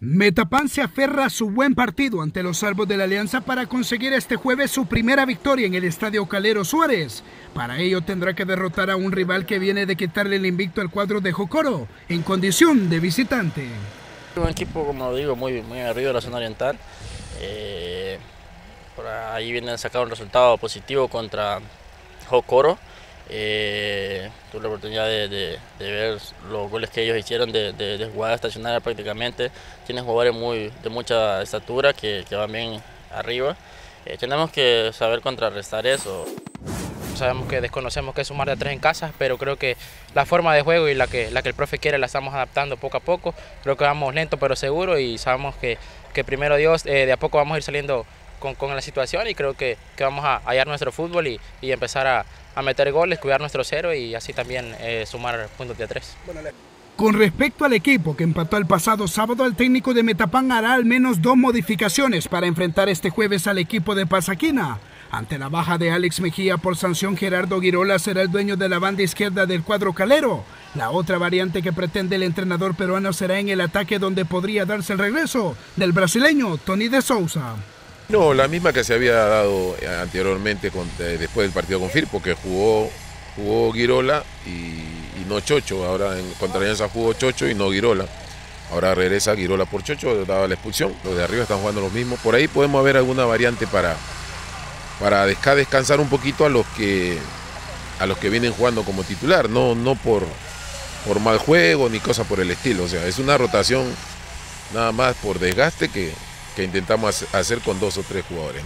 Metapan se aferra a su buen partido ante los salvos de la Alianza para conseguir este jueves su primera victoria en el Estadio Calero Suárez. Para ello tendrá que derrotar a un rival que viene de quitarle el invicto al cuadro de Jocoro en condición de visitante. Un equipo, como digo, muy, muy arriba de la zona oriental. Eh, por ahí vienen a sacar un resultado positivo contra Jocoro. Eh, tuve la oportunidad de, ver los goles que ellos hicieron de, de, jugada estacionaria prácticamente. Tienen jugadores muy, de mucha estatura que, van bien arriba. Eh, tenemos que saber contrarrestar eso. Sabemos que desconocemos que es sumar de tres en casa, pero creo que la forma de juego y la que, la que el profe quiere la estamos adaptando poco a poco. Creo que vamos lento pero seguro y sabemos que, que primero Dios, eh, de a poco vamos a ir saliendo con, con la situación y creo que, que, vamos a hallar nuestro fútbol y, y empezar a, a, meter goles, cuidar nuestro cero y así también eh, sumar puntos de tres. Con respecto al equipo que empató el pasado sábado, el técnico de Metapán hará al menos dos modificaciones para enfrentar este jueves al equipo de Pasaquina. Ante la baja de Alex Mejía por sanción, Gerardo Girola será el dueño de la banda izquierda del cuadro calero. La otra variante que pretende el entrenador peruano será en el ataque donde podría darse el regreso del brasileño Tony de Souza. No, la misma que se había dado anteriormente eh, después del partido con Firpo, que jugó, jugó Girola y, no Chocho. Ahora en contra Alianza jugó Chocho y no Girola. Ahora regresa Girola por Chocho, daba la expulsión. Los de arriba están jugando los mismos. Por ahí podemos ver alguna variante para, para descansar un poquito a los que a los que vienen jugando como titular, no, no por, por mal juego ni cosa por el estilo. O sea, es una rotación nada más por desgaste que, que intentamos hacer con dos o tres jugadores.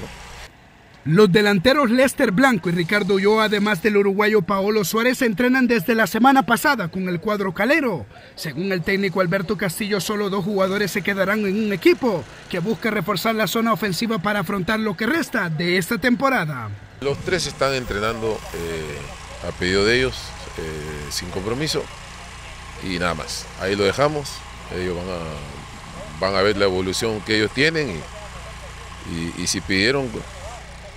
Los delanteros Lester Blanco y Ricardo Ulloa, además del uruguayo Paolo Suárez, entrenan desde la semana pasada con el cuadro calero. Según el técnico Alberto Castillo, solo dos jugadores se quedarán en un equipo que busca reforzar la zona ofensiva para afrontar lo que resta de esta temporada. Los tres están entrenando eh, a pedido de ellos, eh, sin compromiso, y nada más. Ahí lo dejamos, ellos van a van a ver la evolución que ellos tienen y, si pidieron,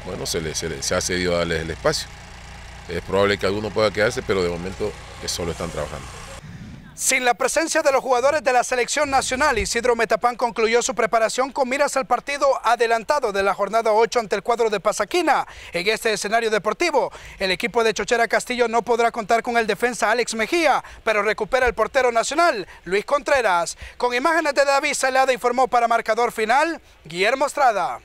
bueno, se les, se, ha cedido a darles el espacio. Es probable que alguno pueda quedarse, pero de momento solo están trabajando. Sin la presencia de los jugadores de la selección nacional, Isidro Metapán concluyó su preparación con miras al partido adelantado de la jornada 8 ante el cuadro de Pasaquina. En este escenario deportivo, el equipo de Chochera Castillo no podrá contar con el defensa Alex Mejía, pero recupera el portero nacional, Luis Contreras. Con imágenes de David Salada informó para marcador final, Guillermo Estrada.